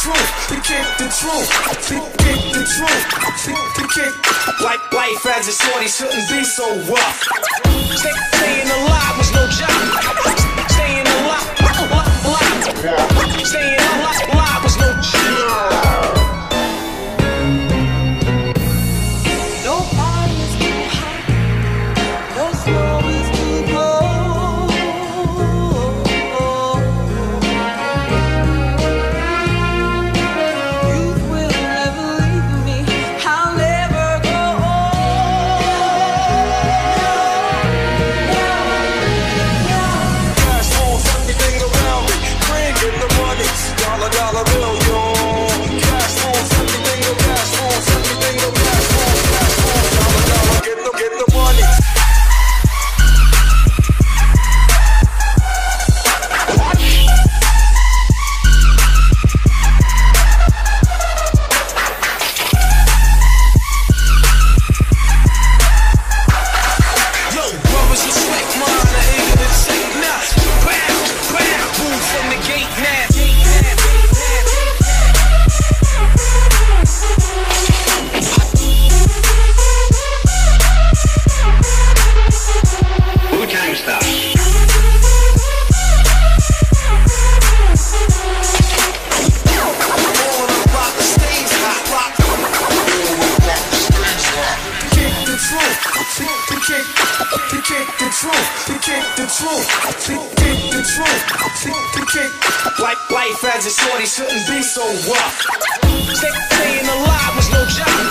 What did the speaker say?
truth, to get the truth, to get the truth, to get. Like life as a shorty shouldn't be so rough. Take, take the truth. To kick the truth. To kick the truth. To kick. Like life as a shorty shouldn't be so rough. Stay, staying alive was no joke.